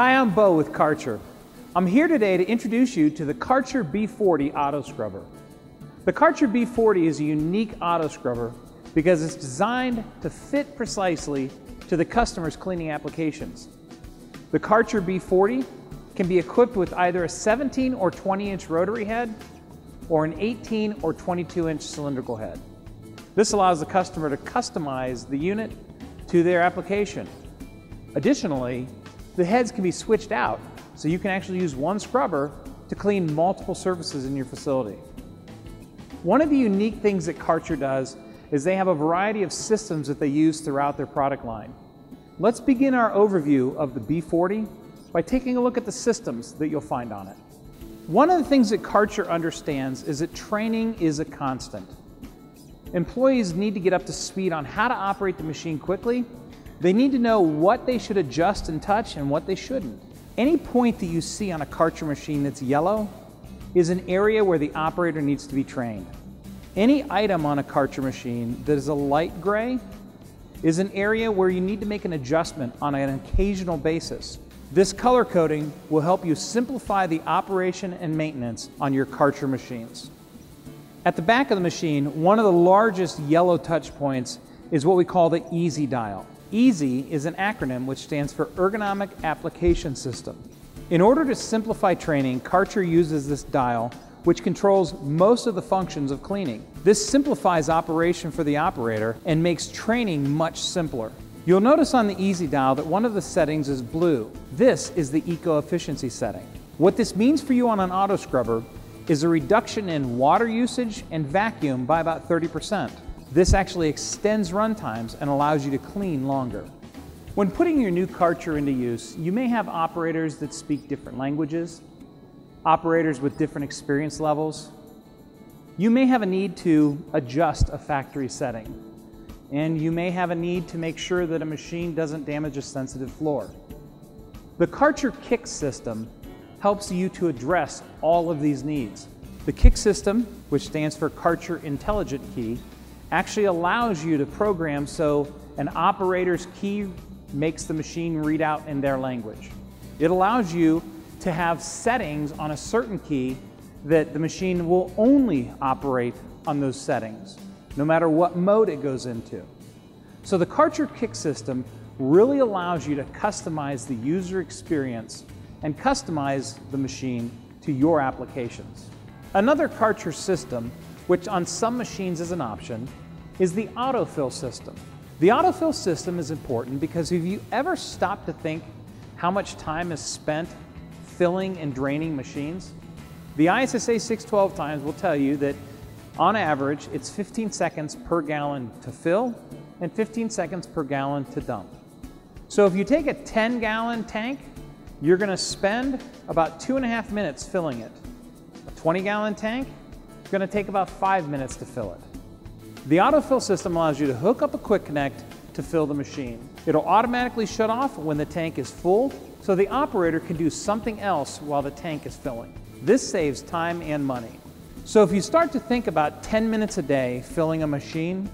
Hi, I'm Bo with Karcher. I'm here today to introduce you to the Karcher B40 Auto Scrubber. The Karcher B40 is a unique auto scrubber because it's designed to fit precisely to the customer's cleaning applications. The Karcher B40 can be equipped with either a 17 or 20 inch rotary head or an 18 or 22 inch cylindrical head. This allows the customer to customize the unit to their application. Additionally, the heads can be switched out so you can actually use one scrubber to clean multiple surfaces in your facility. One of the unique things that Karcher does is they have a variety of systems that they use throughout their product line. Let's begin our overview of the B40 by taking a look at the systems that you'll find on it. One of the things that Karcher understands is that training is a constant. Employees need to get up to speed on how to operate the machine quickly. They need to know what they should adjust and touch and what they shouldn't. Any point that you see on a Karcher machine that's yellow is an area where the operator needs to be trained. Any item on a Karcher machine that is a light gray is an area where you need to make an adjustment on an occasional basis. This color coding will help you simplify the operation and maintenance on your Karcher machines. At the back of the machine, one of the largest yellow touch points is what we call the EASY dial. EASY is an acronym which stands for Ergonomic Application System. In order to simplify training, Karcher uses this dial which controls most of the functions of cleaning. This simplifies operation for the operator and makes training much simpler. You'll notice on the Easy dial that one of the settings is blue. This is the eco efficiency setting. What this means for you on an auto scrubber is a reduction in water usage and vacuum by about 30%. This actually extends run times and allows you to clean longer. When putting your new Karcher into use, you may have operators that speak different languages, operators with different experience levels. You may have a need to adjust a factory setting, and you may have a need to make sure that a machine doesn't damage a sensitive floor. The Karcher KIK system helps you to address all of these needs. The KIK system, which stands for Karcher Intelligent Key, actually allows you to program so an operator's key makes the machine read out in their language. It allows you to have settings on a certain key that the machine will only operate on those settings, no matter what mode it goes into. So the Karcher KIK system really allows you to customize the user experience and customize the machine to your applications. Another Karcher system, which on some machines is an option, is the autofill system. The autofill system is important because if you ever stop to think how much time is spent filling and draining machines, the ISSA 612 times will tell you that on average it's 15 seconds per gallon to fill and 15 seconds per gallon to dump. So if you take a 10 gallon tank, you're gonna spend about two and a half minutes filling it. A 20 gallon tank, it's gonna take about five minutes to fill it. The autofill system allows you to hook up a quick connect to fill the machine. It'll automatically shut off when the tank is full, so the operator can do something else while the tank is filling. This saves time and money. So if you start to think about 10 minutes a day filling a machine,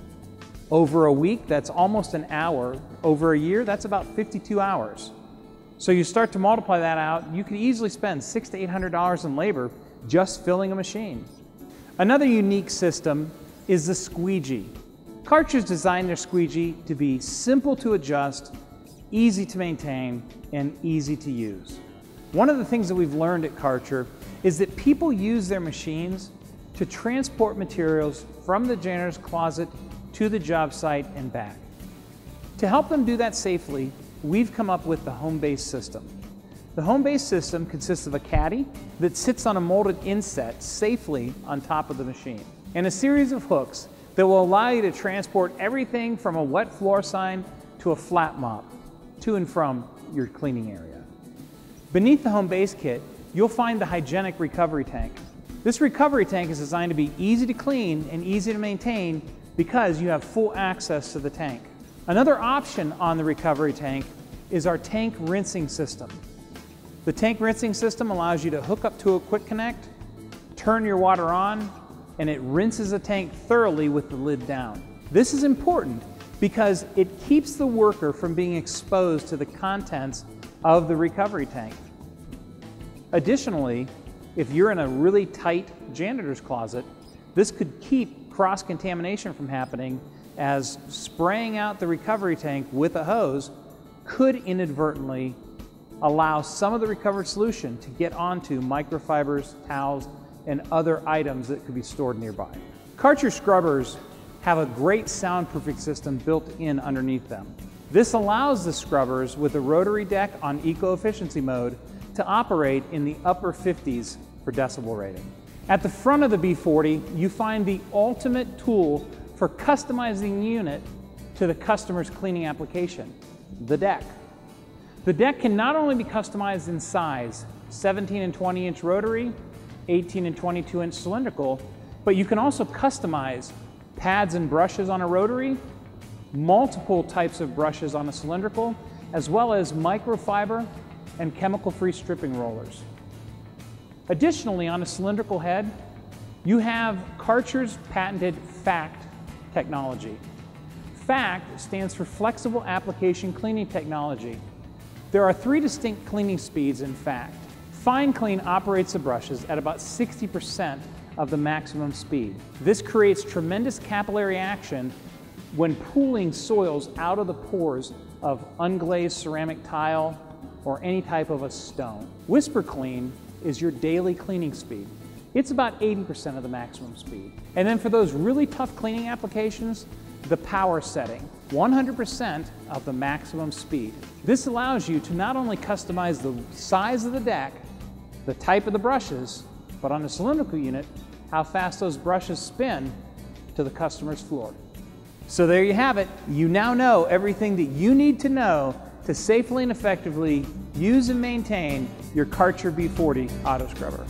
over a week, that's almost an hour. Over a year, that's about 52 hours. So you start to multiply that out, you could easily spend six to eight hundred dollars in labor just filling a machine. Another unique system is the squeegee. Karcher's designed their squeegee to be simple to adjust, easy to maintain, and easy to use. One of the things that we've learned at Karcher is that people use their machines to transport materials from the janitor's closet to the job site and back. To help them do that safely, we've come up with the home base system. The home base system consists of a caddy that sits on a molded inset safely on top of the machine and a series of hooks that will allow you to transport everything from a wet floor sign to a flat mop to and from your cleaning area. Beneath the home base kit, you'll find the hygienic recovery tank. This recovery tank is designed to be easy to clean and easy to maintain because you have full access to the tank. Another option on the recovery tank is our tank rinsing system. The tank rinsing system allows you to hook up to a quick connect, turn your water on, and it rinses the tank thoroughly with the lid down. This is important because it keeps the worker from being exposed to the contents of the recovery tank. Additionally, if you're in a really tight janitor's closet, this could keep cross-contamination from happening as spraying out the recovery tank with a hose could inadvertently allow some of the recovered solution to get onto microfibers, towels, and other items that could be stored nearby. Karcher scrubbers have a great soundproofing system built in underneath them. This allows the scrubbers with the rotary deck on eco-efficiency mode to operate in the upper 50s for decibel rating. At the front of the B40, you find the ultimate tool for customizing the unit to the customer's cleaning application, the deck. The deck can not only be customized in size, 17 and 20 inch rotary, 18 and 22 inch cylindrical, but you can also customize pads and brushes on a rotary, multiple types of brushes on a cylindrical, as well as microfiber and chemical-free stripping rollers. Additionally, on a cylindrical head, you have Karcher's patented FACT technology. FACT stands for Flexible Application Cleaning Technology. There are three distinct cleaning speeds in FACT. Fine Clean operates the brushes at about 60% of the maximum speed. This creates tremendous capillary action when pooling soils out of the pores of unglazed ceramic tile or any type of a stone. Whisper Clean is your daily cleaning speed. It's about 80% of the maximum speed. And then for those really tough cleaning applications, the power setting, 100% of the maximum speed. This allows you to not only customize the size of the deck, the type of the brushes, but on a cylindrical unit, how fast those brushes spin to the customer's floor. So there you have it. You now know everything that you need to know to safely and effectively use and maintain your Karcher B40 auto scrubber.